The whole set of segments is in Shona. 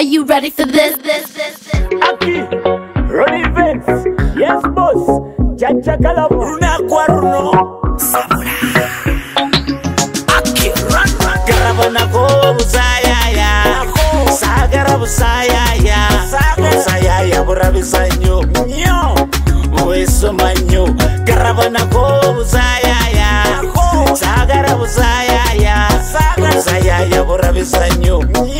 Are you ready for this? This, this, this. Aki, Ronnie Vex, yes boss, Chacha Kalam, Runa Kwaruno, Sabura. Aki, run, run. Garaba na ko busaya ya, sagara busaya ya, busaya ya bura bisanyo, nyo, mweso manyo. Garaba na ko busaya ya, sagara busaya ya, busaya ya bura bisanyo, nyo.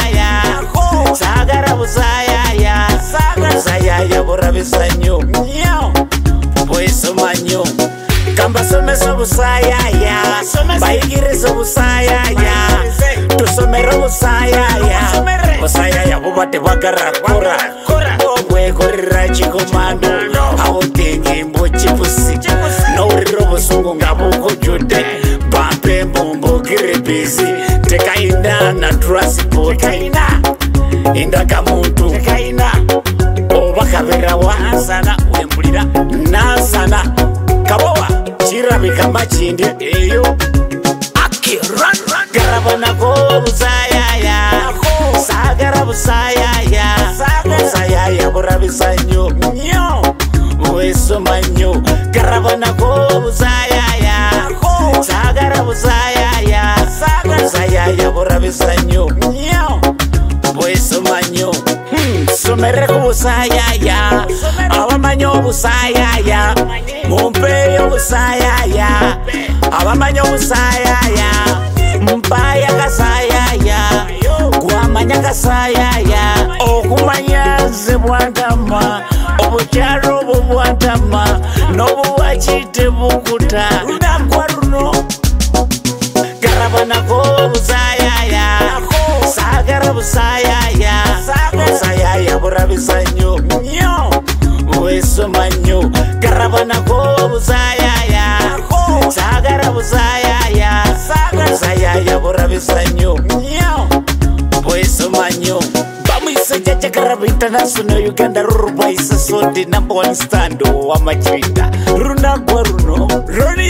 ya vurhavisa nyu voyisuma nyu kamba someso vusaya ya vayikiriso vusaya ya tusomero vusaya ya vusaya ya vuvati vakarakura ovwekurira chikumano a wu tingi mbuchipusi no wuriro vusungu nga vukujude bambe mbumbukiribisi tekaina na trasipoti indakamuntu ndiende deyo akirangara vona ko vusayaya sagara vusayaya usayaya vuravisa nyo wesomanyo gara vona ko vusayaya sagara vusayaya usayaya vuravisa nyo wesomanyo hmm, somereko vusayaya avamanyo vusayaya mumpeyo vusayaya abamanya obusayaya mpaya kasayaya gwamanya kasayaya okumanya ze bwantama obukyalo obwo bwantama n'obuwakite bukuta lunakwa runo garabanako obusayaya sagara busayaya busayaya burabisa nnyo nnyo bwesoma nnyo garabana vorhavisa nyo voisoma nyo vamuyiso jajakaravita na swino uganda ruru vaisisoti number one stando wa machinda runagwa runo ron